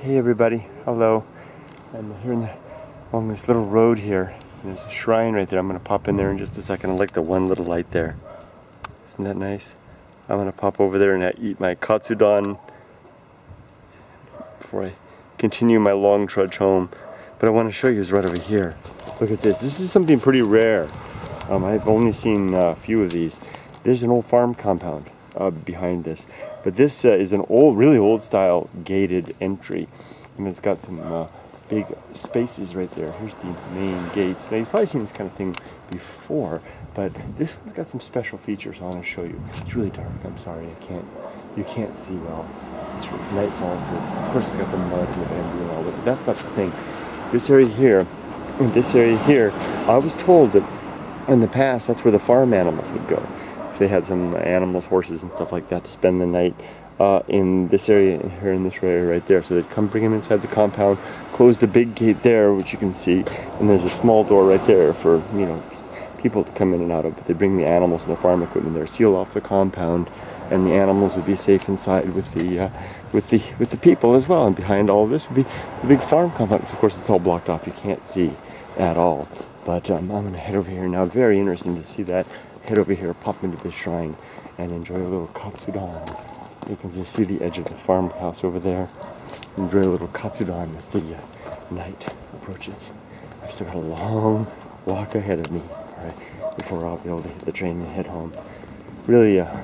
Hey everybody, hello. I'm here the, along this little road here. There's a shrine right there. I'm gonna pop in there in just a second. I like the one little light there. Isn't that nice? I'm gonna pop over there and eat my katsudon before I continue my long trudge home. But I want to show you is right over here. Look at this. This is something pretty rare. Um, I've only seen a few of these. There's an old farm compound uh, behind this. But this uh, is an old, really old style gated entry. And it's got some uh, big spaces right there. Here's the main gates. Now you've probably seen this kind of thing before, but this one's got some special features I want to show you. It's really dark. I'm sorry, I can't. You can't see well. It's nightfall. Of course, it's got the mud and the bamboo and all, but that's not the thing. This area here, and this area here, I was told that in the past that's where the farm animals would go. They had some animals, horses and stuff like that to spend the night uh, in this area here in this area right there. So they'd come bring them inside the compound, close the big gate there, which you can see, and there's a small door right there for you know people to come in and out of. But they bring the animals and the farm equipment there, seal off the compound, and the animals would be safe inside with the uh, with the with the people as well. And behind all this would be the big farm compound. Of course, it's all blocked off; you can't see at all. But um, I'm gonna head over here now. Very interesting to see that. Head over here, pop into the shrine, and enjoy a little katsudon. You can just see the edge of the farmhouse over there. Enjoy a little katsudon as the uh, night approaches. I've still got a long walk ahead of me right, before I'll be able to hit the train and head home. Really uh,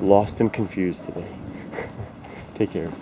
lost and confused today. Take care.